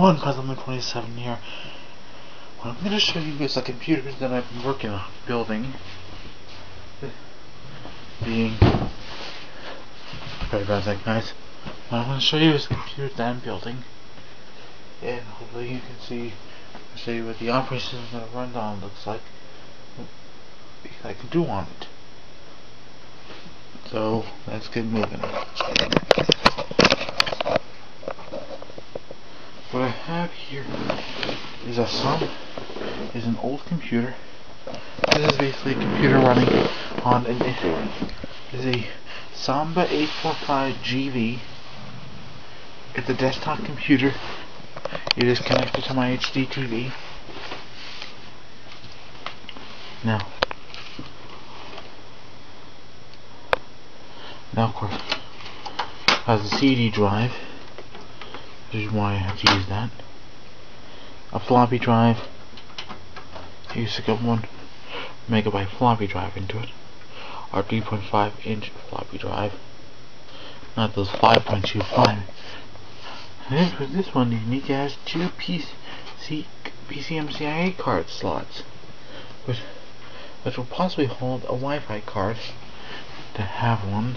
Everyone, Puzzleman27 here. What I'm going to show you is a computer that I've been working on building. Being... Sorry about that guys. What I'm going to show you is a computer that I'm building. And hopefully you can see, I'll show you what the operating system that runs on looks like. I can do on it. So, let's get moving. What I have here is a some is an old computer. This is basically a computer running on an is a Samba 845 GV. It's a desktop computer. It is connected to my HD TV. Now, now of course, has a CD drive. This is why I have to use that. A floppy drive. Used to get one megabyte floppy drive into it. Or 3.5 inch floppy drive. Not those 5.25. This this one unique has two PC PCMCIA card slots, which which will possibly hold a Wi-Fi card to have one.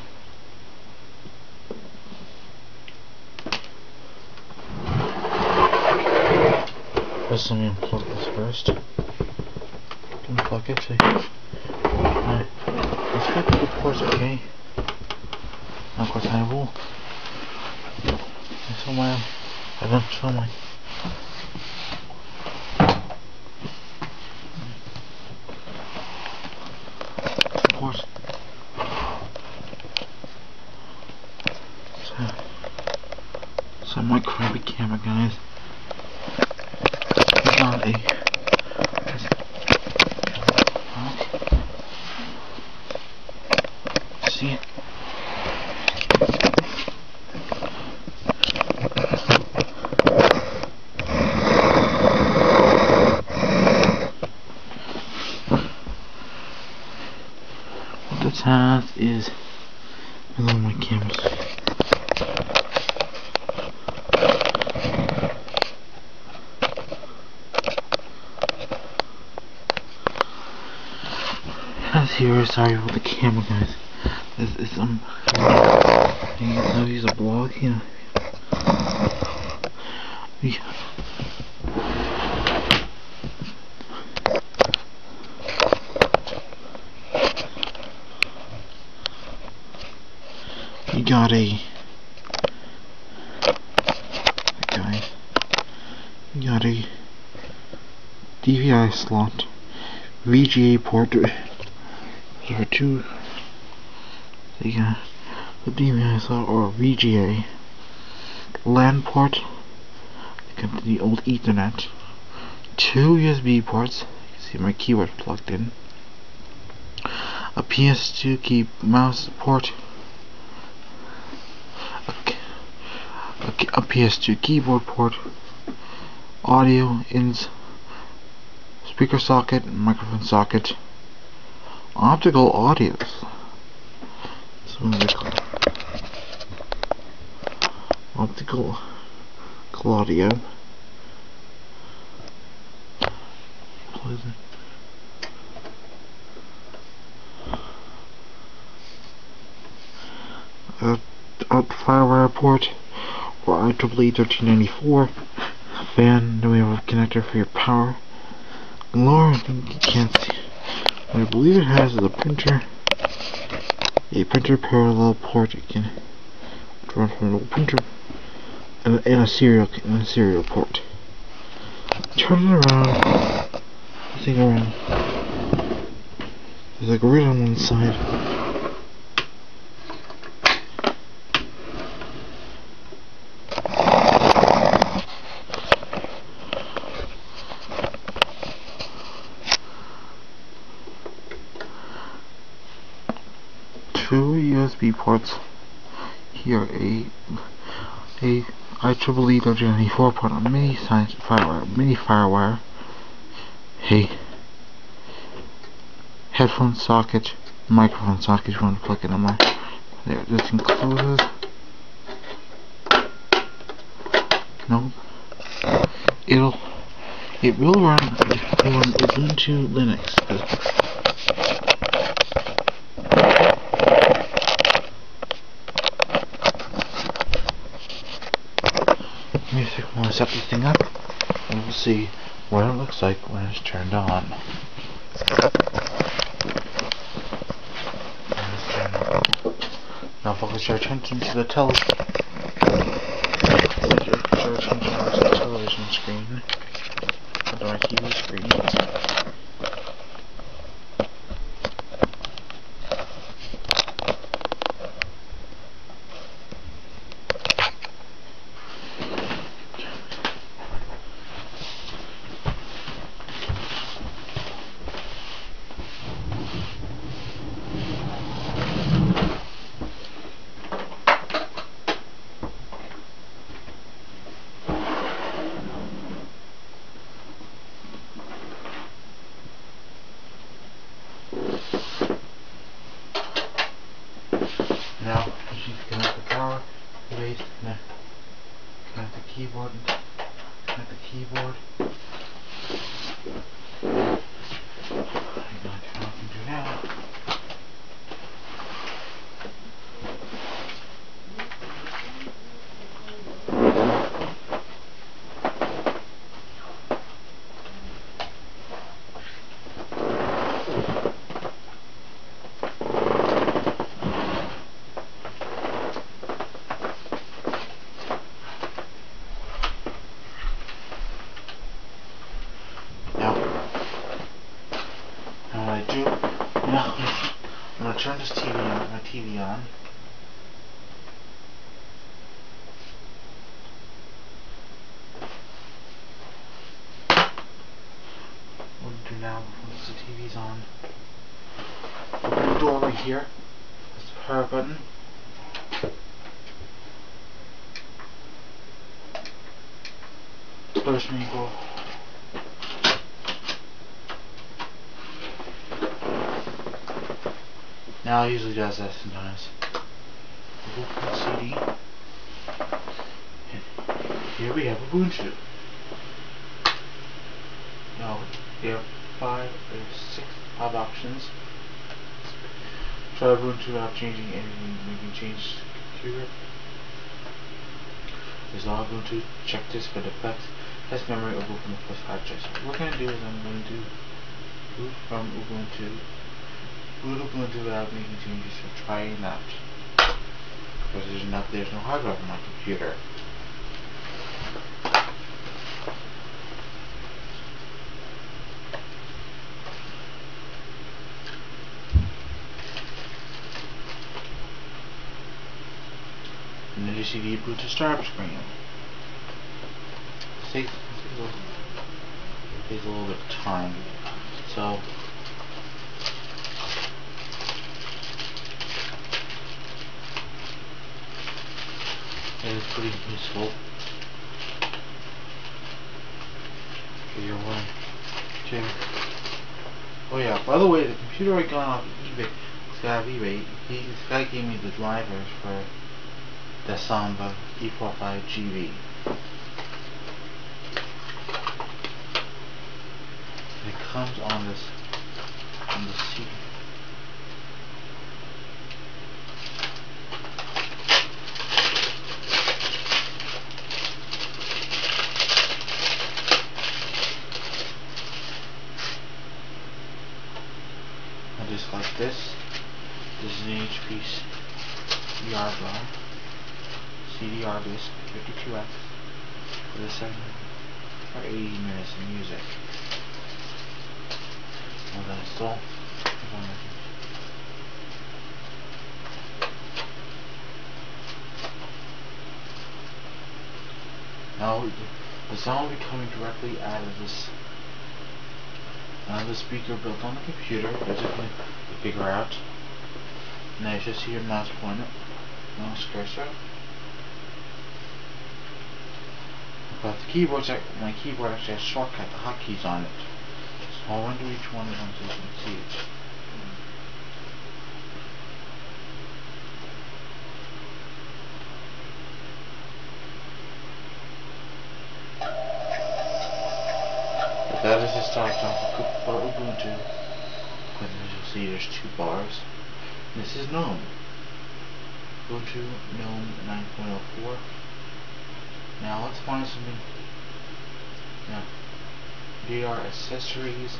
First, let me unplug this first. Unplug it. See. Right. Let's get the ports, okay? Now, of course, I will. Saw my. I don't show my. Of course. So, so my crappy camera, guys on a see what this has is below my cameras As here, sorry for the camera, guys. This is um, you use a blog here. Yeah. You got a guys. You got a DVI slot, VGA port. Two. Uh, the DVI slot or VGA LAN port. The old Ethernet. Two USB ports. You can see my keyboard plugged in. A PS2 key mouse port. A, a, a PS2 keyboard port. Audio ins. Speaker socket, microphone socket optical call optical audio. Uh, Pleasant. A, a FireWire port or IEEE 1394 fan. Then we have a connector for your power. Lower, I think you can't see. I believe it has a printer, a printer parallel port. You can run from an printer, and, and a serial and a serial port. Turn it around. Thing around. There's a grid on one side. two Ports. Here a a IEEE 1394 port on mini science firewire mini firewire. A headphone socket microphone socket you want to plug it in my there this encloses no it'll it will run on Ubuntu Linux. Music, I'm gonna set this thing up and we'll see what it looks like when it's turned on. Now focus your attention to the television. Focus your attention to the television screen. To my TV screen. Now, you can connect the power, base, connect, keyboard, connect the keyboard. I'm gonna turn off and do now. Now, now what I do, now, Turn this TV on, my TV on. What I'm gonna do now, once the TV's on, open the door right here, press the power button. Push me go. Now it usually does that sometimes. Open the CD. And here we have Ubuntu. Now there are five, there's six, five options. Try Ubuntu without changing anything. We can change computer. Install Ubuntu. Check this for defects. Test memory or boot from the first hard drive. So what we're gonna do is I'm going to boot from Ubuntu boot Ubuntu without making changes, so try it out. Because there's no, there's no hard drive on my computer. And then you see the Ubuntu startup screen. A, it takes a little bit of time. So It is pretty useful. Okay, you're one, two. Oh yeah, by the way, the computer I got off eBay, this guy off eBay, he, this guy gave me the drivers for the Samba E45GB. And it comes on this, on the CD. And just like this, this is an HP CDR drive, CDR disk 52X for the 7 or 80 minutes of music. Well then install. Now the sound will be coming directly out of this uh, the speaker built on the computer, as you can figure out. Now you should see your mouse pointer, mouse cursor. But the keyboard, my keyboard actually has shortcut hotkeys on it. So run to each one of them so you can see it. That is the start off for Ubuntu. But as you'll see, there's two bars. This is GNOME. Ubuntu GNOME 9.04. Now let's find something. Now, VR accessories.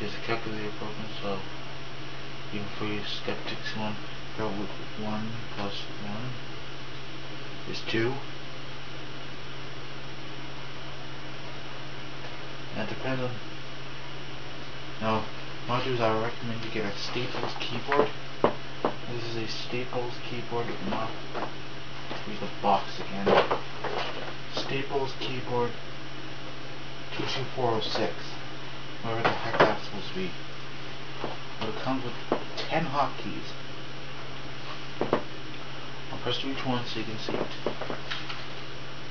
Just a calculator program, so even for you skeptics one, go with one plus one is two. That depends on. Now, modules I recommend you get a Staples keyboard. This is a Staples keyboard. Not use the box again. Staples keyboard 22406. Whatever the heck that's supposed to be. But it comes with 10 hotkeys. I'll press each one so you can see it.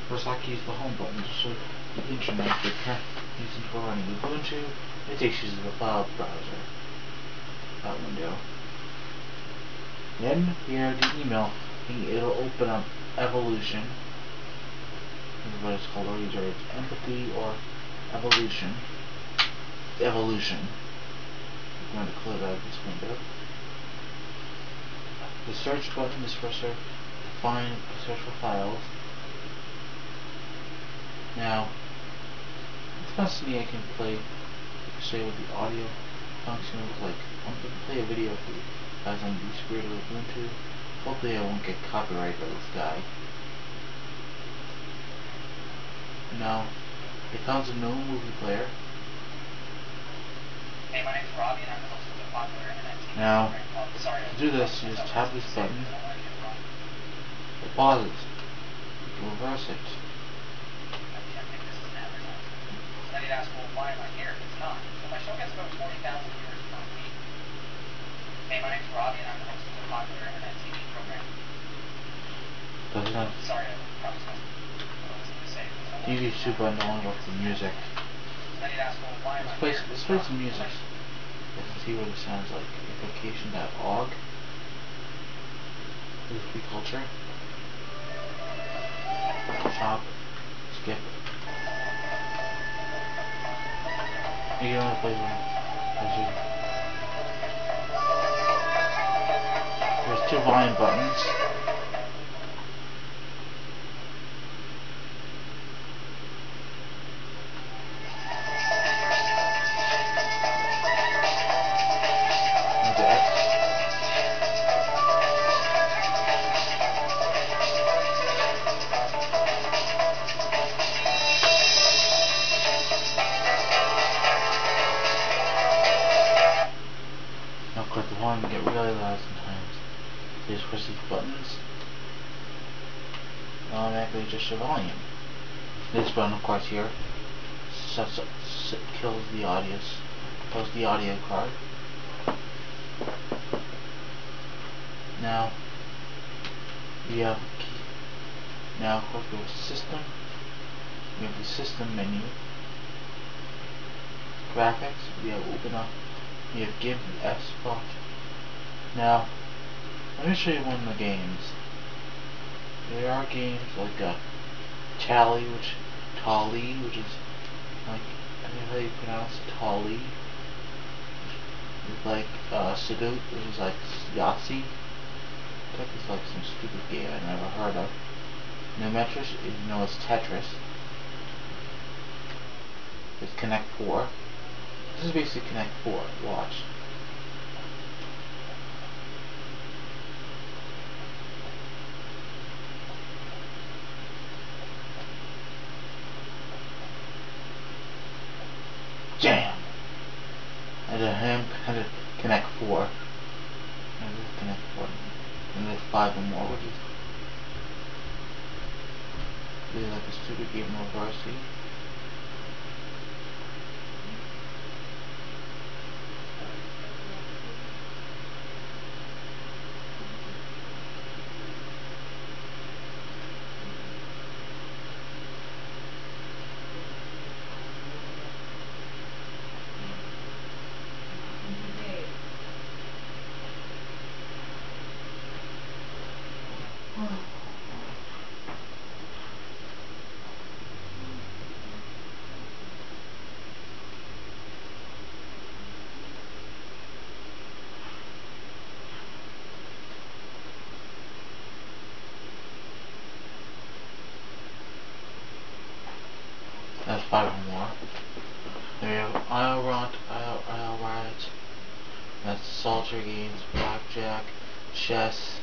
First hotkey is the home button to show the internet you're using for running Ubuntu. It takes you to the file browser. That window. Then here the email. It'll open up Evolution. It's called, or either it's Empathy or Evolution. Evolution. I'm going to close out this window. The search button is for search to find search for files. Now, it's not something I can play, say with the audio function. Like, I'm going to play a video for you guys on the Spirit Ubuntu. Hopefully I won't get copyrighted by this guy. Now, it comes with no movie player. Hey, my name's Robbie and I'm the host of the popular internet TV Now, program to do this, you just tap this button. It pauses. You reverse it. I can't think this is an advertisement. Then he'd ask, well, why am I here? It's not. Well, my show gets about 40,000 viewers per week. Hey, my name's Robbie and I'm the host of the popular internet TV program. Does not Sorry, I probably supposed to what I was going to say. TV super no longer for music. Let's play, let's play some music. Let's see what it sounds like. Application.org. This free culture. Shop. Skip. You don't want to play one. There's two volume buttons. Automatically adjust your volume. This button of course here sets up, kills the audio, kills the audio card. Now we have key. Now of course we have system. We have the system menu. Graphics, we have open up We have give spot. Now, let me show you one of the games. There are games like uh, Tali, which Tali, which is like I don't know how you pronounce Tali. It's like uh, Sudoku, which is like Yahtzee. That is like some stupid game I never heard of. Gnometris, you know, it's Tetris. It's Connect Four. This is basically Connect 4. Watch. Jam! And then him kind of Connect 4. And this Connect 4. 5 or more, which is really like a stupid game of varsity. That's Solitaire games, Blackjack, Chess.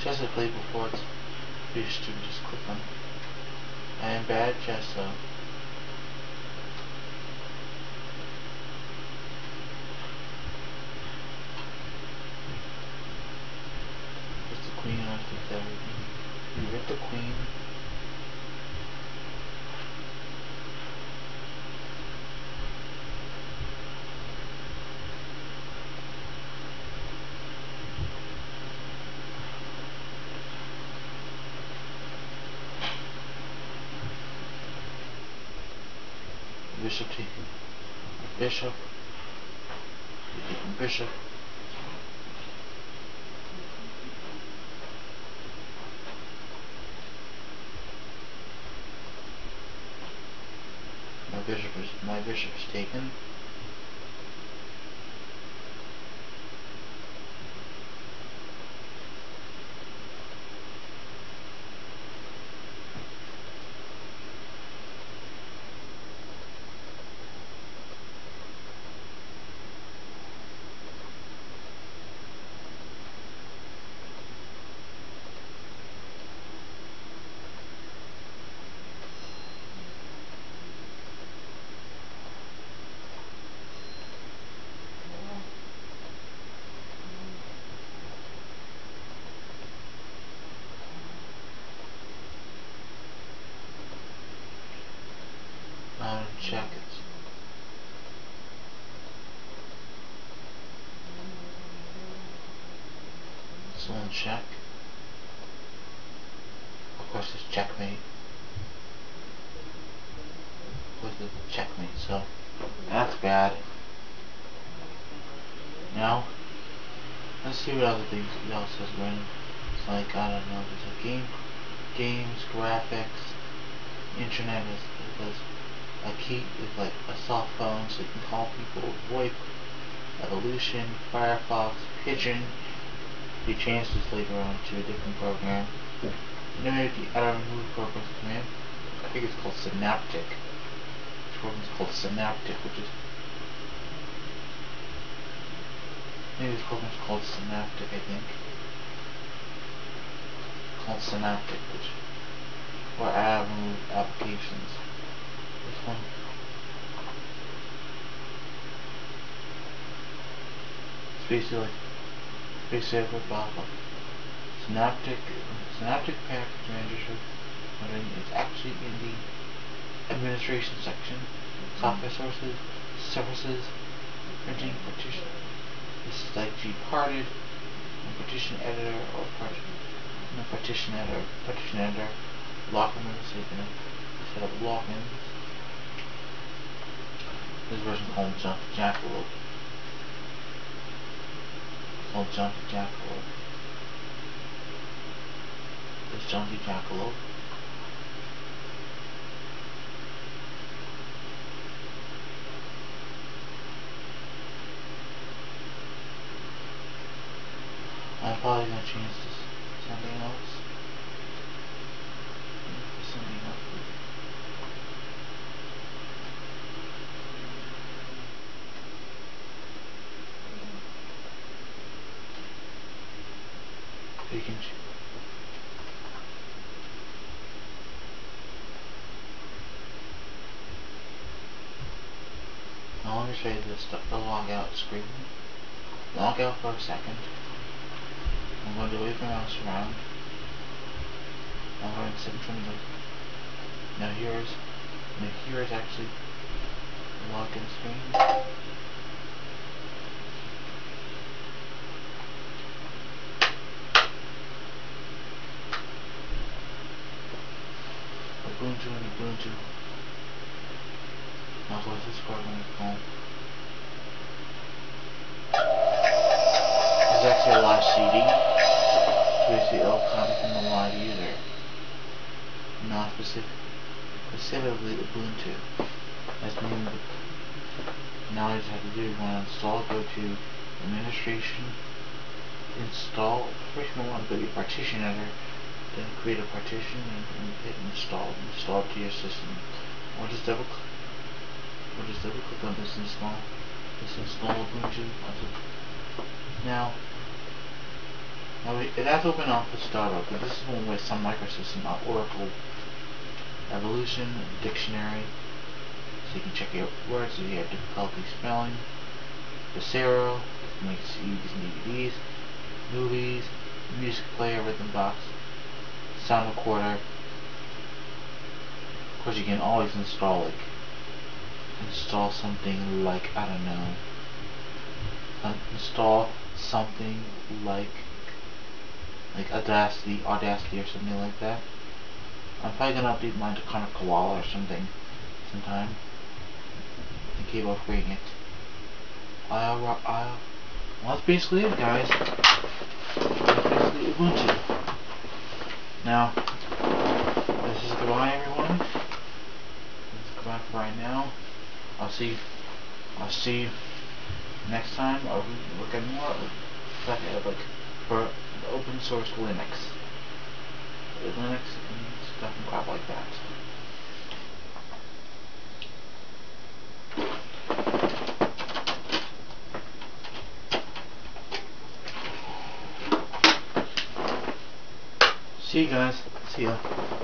Chess I played before, it's pretty stupid, just click on. And bad at chess though. It's the queen, I think that would be. You hit the queen. Bishop taken. Bishop. Bishop. My bishop is my bishop is taken. Now check it. Someone check. Of course it's checkmate. With the checkmate, so that's bad. Now let's see what other things else is running. It's like I don't know, there's a game games, graphics, internet is, is a key is like a soft phone so you can call people VoIP, Evolution, Firefox, Pidgin. You change this later on to a different program. You know you um, add a remove programs command? I think it's called Synaptic. This program is called Synaptic, which is maybe this program is called Synaptic, I think. called Synaptic, which or add remove applications. This one. It's basically basically about Synaptic Synaptic Package Manager it's actually in the administration section. Mm-hmm. Software sources, services, printing, partition. This is like gparted, and partition editor or partition no partition editor, partition editor, mode so you can set up logins. This version called Jump Jackalope. Oh, Called Jump Jackalope. This Jaunty Jackalope. I'm probably gonna change this to something else. Something else. You can ch- Now you the, st- the log out screen. Log out for a second. I'm going to wave my mouse around. I'm going to front of the. Now here is. Now here is actually the login screen. Ubuntu and Ubuntu. Now what's this program called? This is actually a live CD. It's the L copy from the live user. Not specific, specifically Ubuntu. That's the name of the now I just have to do is want to install, go to administration, install, first you want to go to partition editor, then create a partition and, and hit install, install to your system. We'll just double click. We'll just double click on this install. This install Ubuntu. Now, now it has to open up the startup, but this is one with Sun Microsystem, not Oracle Evolution Dictionary. So you can check out words if you have difficulty spelling. Brasero makes CDs and DVDs, movies, music player, Rhythmbox, sound recorder. Of course, you can always install like install something like I don't know. Uh, install something like like Audacity, Audacity or something like that. I'm probably gonna update mine to Karmic Koala or something sometime and keep upgrading it. Uh, I'll, I'll, uh, well, that's basically it, guys. That's basically Ubuntu. Now, this is goodbye, everyone. This is goodbye for right now. I'll see. I'll see next time. I'll look at more stuff like for open source Linux, Linux and stuff and crap like that. See you guys. See ya.